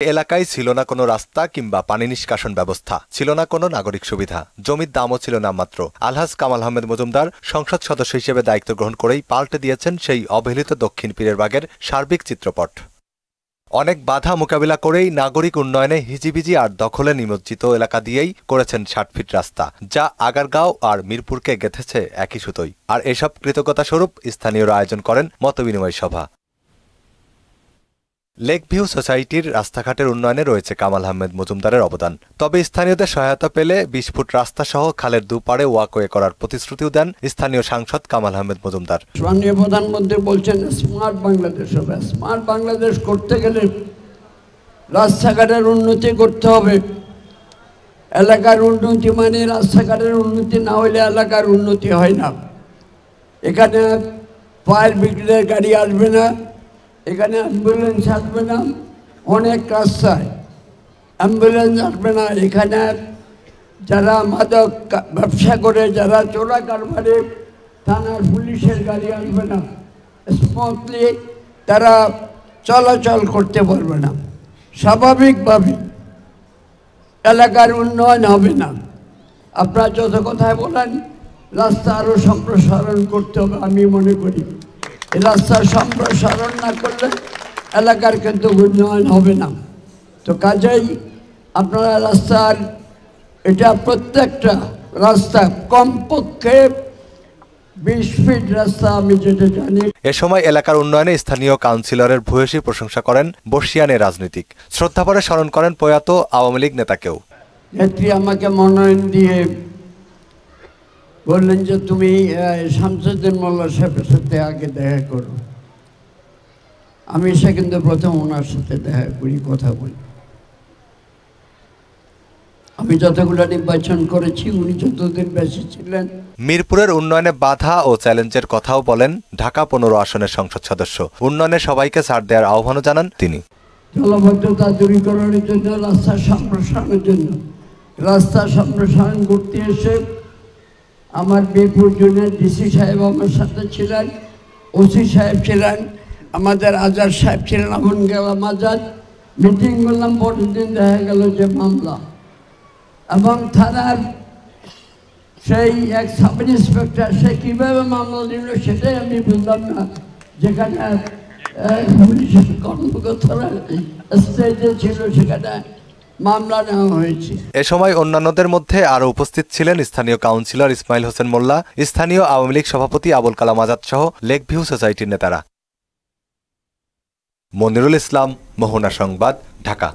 এলাকায় ছিল না কোনো রাস্তা কিংবা পানি নিষ্কাশন ব্যবস্থা, ছিল না কোনো নাগরিক সুবিধা। জমির দামও ছিল না মাত্র। আলহাজ কামাল আহমেদ মজুমদার সংসদ সদস্য হিসেবে দায়িত্ব গ্রহণ করেই পাল্টে দিয়েছেন সেই অবহেলিত দক্ষিণ পীরের বাগের সার্বিক চিত্রপট। অনেক বাধা মোকাবিলা করেই নাগরিক উন্নয়নে হিজিবিজি আর দখলে নিমজ্জিত এলাকা দিয়েই করেছেন ষাট ফিট রাস্তা, যা আগারগাঁও আর মিরপুরকে গেঁথেছে একই সুতোই। আর এসব কৃতজ্ঞতা স্বরূপ স্থানীয়রা আয়োজন করেন মতবিনিময় সভা। লেক ভিউ সোসাইটির রাস্তাঘাটের উন্নয়নে রয়েছে কামাল আহমেদ মজুমদারের অবদান। তবে স্থানীয়দের সহায়তা পেলে বিশ ফুট রাস্তা সহ খালের দুপারে ওয়াকওয়ে করার প্রতিশ্রুতিও দেন স্থানীয় সাংসদ কামাল আহমেদ মজুমদার। মাননীয় প্রধানমন্ত্রী বলছেন, স্মার্ট বাংলাদেশ হবে। স্মার্ট বাংলাদেশ করতে গেলে রাস্তাঘাটের উন্নতি করতে হবে। এলাকার উন্নতি মানে রাস্তাঘাটের উন্নতি না হলে এলাকার উন্নতি হয় না। এখানে ফায়ার ব্রিগেডের গাড়ি আসবে না। এখানে অ্যাম্বুলেন্স আসবে না, অনেক রাস্তায়। অ্যাম্বুলেন্স আসবে না, এখানে যারা মাদক ব্যবসা করে, যারা চোরা কারবারে, থানার পুলিশের গাড়ি আসবে না। স্মুথলি তারা চলাচল করতে পারবে না। স্বাভাবিকভাবে এলাকার উন্নয়ন হবে না। আপনারা যত কথায় বলেন, রাস্তা আরও সম্প্রসারণ করতে হবে, আমি মনে করি। রাস্তার সম্প্রসারণ না করলে এলাকার কিন্তু উন্নয়ন হবে না। তো কাজেই আপনারা রাস্তার এটা প্রত্যেকটা রাস্তা কমপক্ষে রাস্তা এ সময় এলাকার উন্নয়নে স্থানীয় কাউন্সিলরের ভূয়সী প্রশংসা করেন বর্ষিয়ানের রাজনীতিক। শ্রদ্ধাভরে স্মরণ করেন প্রয়াত আওয়ামী লীগ নেতাকেও। নেত্রী আমাকে মনোনয়ন দিয়ে বললেন যে তুমি শামসুদ্দিন মোল্লা সাহেবের সাথে আগে দেখা করো। আমি সে কিন্তু প্রথম ওনার সাথে দেখা করি কথা বলি। আমি যতগুলো নির্বাচন করেছি উনি যতদিন বেশি ছিলেন। মিরপুরের উন্নয়নে বাধা ও চ্যালেঞ্জের কথাও বলেন ঢাকা পনেরো আসনের সংসদ সদস্য। উন্নয়নে সবাইকে ছাড় দেওয়ার আহ্বানও জানান তিনি। জলবদ্ধতা দূরীকরণের জন্য রাস্তা সম্প্রসারণের জন্য। রাস্তা সম্প্রসারণ করতে এসে আমার বীরপুর জুনের ডিসি সাহেব আমার সাথে ছিলেন, ওসি সাহেব ছিলেন, আমাদের আজাদ সাহেব ছিলেন আমন গেলাম আজাদ। মিটিং করলাম দিন দেখা গেল যে মামলা। এবং থানার সেই এক সাব ইন্সপেক্টর সে কীভাবে মামলা দিল সেটাই আমি বুঝলাম না। যেখানে পুলিশের কর্মকর্তারা স্টেজে ছিল, সেখানে এ সময় অন্যান্যদের মধ্যে আরও উপস্থিত ছিলেন স্থানীয় কাউন্সিলর ইসমাইল হোসেন মোল্লা, স্থানীয় আওয়ামী লীগ সভাপতি আবুল কালাম আজাদ সহ লেক ভিউ সোসাইটির নেতারা। মনিরুল ইসলাম, মোহনা সংবাদ, ঢাকা।